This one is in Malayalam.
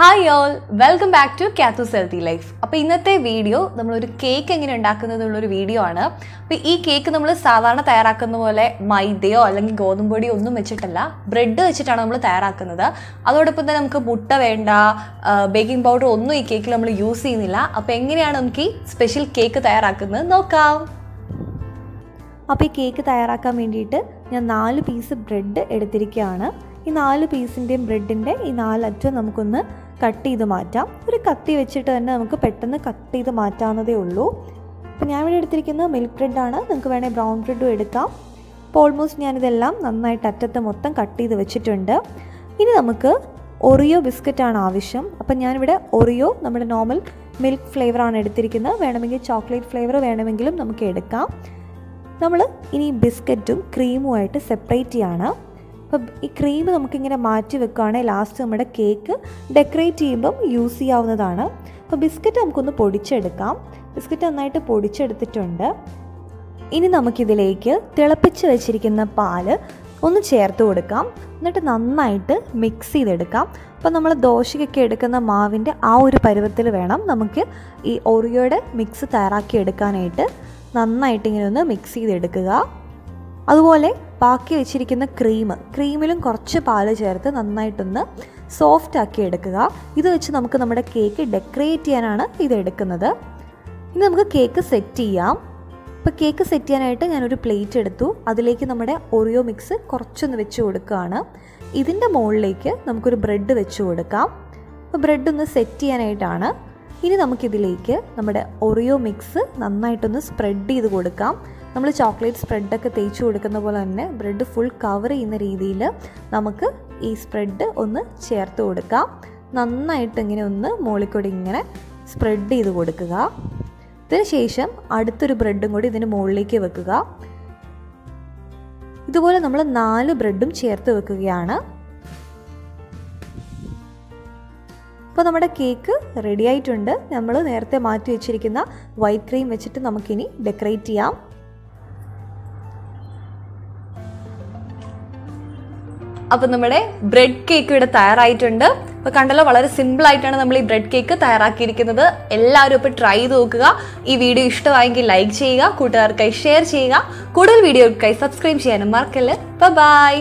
Hi all welcome back to Kathus healthy life അപ്പോൾ ഇന്നത്തെ വീഡിയോ നമ്മളൊരു കേക്ക് എങ്ങനെ ഉണ്ടാക്കുന്നതെന്നുള്ളൊരു വീഡിയോ ആണ്. അപ്പോൾ ഈ കേക്ക് നമ്മൾ സാധാരണ തയ്യാറാക്കുന്ന പോലെ മൈദയോ അല്ലെങ്കിൽ ഗോതമ്പ് പൊടിയോ ഒന്നും വെച്ചിട്ടല്ല ബ്രെഡ് വെച്ചിട്ടാണ് നമ്മൾ തയ്യാറാക്കുന്നത്. അതോടൊപ്പം തന്നെ നമുക്ക് മുട്ട വേണ്ട ബേക്കിംഗ് പൗഡർ ഒന്നും ഈ കേക്കിൽ നമ്മൾ യൂസ് ചെയ്യുന്നില്ല. അപ്പോൾ എങ്ങനെയാണ് നമുക്ക് ഈ സ്പെഷ്യൽ കേക്ക് തയ്യാറാക്കുന്നത് നോക്കാം. അപ്പോൾ ഈ കേക്ക് തയ്യാറാക്കാൻ വേണ്ടിയിട്ട് ഞാൻ നാല് പീസ് ബ്രെഡ് എടുത്തിരിക്കുകയാണ്. ഈ നാല് പീസിന്റെയും ബ്രെഡിന്റെ ഈ നാലറ്റം നമുക്കൊന്ന് കട്ട് ചെയ്ത് മാറ്റാം. ഒരു കത്തി വെച്ചിട്ട് തന്നെ നമുക്ക് പെട്ടെന്ന് കട്ട് ചെയ്ത് മാറ്റാവുന്നതേ ഉള്ളൂ. അപ്പോൾ ഞാൻ ഇവിടെ എടുത്തിരിക്കുന്നത് മിൽക്ക് ബ്രെഡാണ് നിങ്ങൾക്ക് വേണേൽ ബ്രൗൺ ബ്രെഡും എടുക്കാം. അപ്പോൾ ഓൾമോസ്റ്റ് ഞാനിതെല്ലാം നന്നായിട്ട് അറ്റത്ത് മൊത്തം കട്ട് ചെയ്ത് വെച്ചിട്ടുണ്ട്. ഇനി നമുക്ക് ഒറിയോ ബിസ്ക്കറ്റാണ് ആവശ്യം. അപ്പം ഞാനിവിടെ ഒറിയോ നമ്മുടെ നോർമൽ മിൽക്ക് ഫ്ലേവറാണ് എടുത്തിരിക്കുന്നത്. വേണമെങ്കിൽ ചോക്ലേറ്റ് ഫ്ലേവർ വേണമെങ്കിലും നമുക്ക് എടുക്കാം. നമ്മൾ ഇനി ബിസ്ക്കറ്റും ക്രീമുമായിട്ട് സെപ്പറേറ്റ് ചെയ്യാണ്. അപ്പം ഈ ക്രീം നമുക്കിങ്ങനെ മാറ്റി വെക്കുകയാണെങ്കിൽ ലാസ്റ്റ് നമ്മുടെ കേക്ക് ഡെക്കറേറ്റ് ചെയ്യുമ്പം യൂസ് ചെയ്യാവുന്നതാണ്. അപ്പോൾ ബിസ്ക്കറ്റ് നമുക്കൊന്ന് പൊടിച്ചെടുക്കാം. ബിസ്ക്കറ്റ് നന്നായിട്ട് പൊടിച്ചെടുത്തിട്ടുണ്ട്. ഇനി നമുക്കിതിലേക്ക് തിളപ്പിച്ച് വെച്ചിരിക്കുന്ന പാൽ ഒന്ന് ചേർത്ത് കൊടുക്കാം. എന്നിട്ട് നന്നായിട്ട് മിക്സ് ചെയ്തെടുക്കാം. അപ്പോൾ നമ്മൾ ദോശയ്ക്കൊക്കെ എടുക്കുന്ന മാവിന്റെ ആ ഒരു പരുവത്തിൽ വേണം നമുക്ക് ഈ ഒറിയോയുടെ മിക്സ് തയ്യാറാക്കി എടുക്കാനായിട്ട്. നന്നായിട്ട് ഇങ്ങനെ ഒന്ന് മിക്സ് ചെയ്തെടുക്കുക. അതുപോലെ ബാക്കി വെച്ചിരിക്കുന്ന ക്രീം ക്രീമിലും കുറച്ച് പാൽ ചേർത്ത് നന്നായിട്ടൊന്ന് സോഫ്റ്റ് ആക്കി എടുക്കുക. ഇത് വെച്ച് നമുക്ക് നമ്മുടെ കേക്ക് ഡെക്കറേറ്റ് ചെയ്യാനാണ് ഇത് എടുക്കുന്നത്. ഇനി നമുക്ക് കേക്ക് സെറ്റ് ചെയ്യാം. ഇപ്പോൾ കേക്ക് സെറ്റ് ചെയ്യാനായിട്ട് ഞാനൊരു പ്ലേറ്റ് എടുത്തു. അതിലേക്ക് നമ്മുടെ ഒറിയോ മിക്സ് കുറച്ചൊന്ന് വെച്ച് കൊടുക്കുകയാണ്. ഇതിന്റെ മുകളിലേക്ക് നമുക്കൊരു ബ്രെഡ് വെച്ച് കൊടുക്കാം. അപ്പോൾ ബ്രെഡ് ഒന്ന് സെറ്റ് ചെയ്യാനായിട്ടാണ്. ഇനി നമുക്കിതിലേക്ക് നമ്മുടെ ഒറിയോ മിക്സ് നന്നായിട്ടൊന്ന് സ്പ്രെഡ് ചെയ്ത് കൊടുക്കാം. നമ്മൾ ചോക്ലേറ്റ് സ്പ്രെഡൊക്കെ തേച്ച് കൊടുക്കുന്ന പോലെ തന്നെ ബ്രെഡ് ഫുൾ കവർ ചെയ്യുന്ന രീതിയിൽ നമുക്ക് ഈ സ്പ്രെഡ് ഒന്ന് ചേർത്ത് കൊടുക്കാം. നന്നായിട്ട് ഇങ്ങനെ ഒന്ന് മുകളിൽ ഇങ്ങനെ സ്പ്രെഡ് ചെയ്ത് കൊടുക്കുക. ശേഷം അടുത്തൊരു ബ്രെഡും കൂടി ഇതിന് മുകളിലേക്ക് വെക്കുക. ഇതുപോലെ നമ്മൾ നാല് ബ്രെഡും ചേർത്ത് വെക്കുകയാണ്. അപ്പോൾ നമ്മുടെ കേക്ക് റെഡി ആയിട്ടുണ്ട്. നമ്മൾ നേരത്തെ മാറ്റി വെച്ചിരിക്കുന്ന വൈറ്റ് ക്രീം വെച്ചിട്ട് നമുക്കിനി ഡെക്കറേറ്റ് ചെയ്യാം. അപ്പോൾ നമ്മുടെ ബ്രെഡ് കേക്ക് ഇവിടെ തയ്യാറായിട്ടുണ്ട്. അപ്പോൾ കണ്ടല്ലോ വളരെ സിമ്പിൾ ആയിട്ടാണ് നമ്മൾ ഈ ബ്രെഡ് കേക്ക് തയ്യാറാക്കിയിരിക്കുന്നത്. എല്ലാവരും ഇപ്പോൾ ട്രൈ ചെയ്ത് നോക്കുക. ഈ വീഡിയോ ഇഷ്ടമായെങ്കിൽ ലൈക്ക് ചെയ്യുക കൂട്ടുകാർക്കായി ഷെയർ ചെയ്യുക. കൂടുതൽ വീഡിയോക്കായി സബ്സ്ക്രൈബ് ചെയ്യാനും മറക്കല്ലേ. ബൈ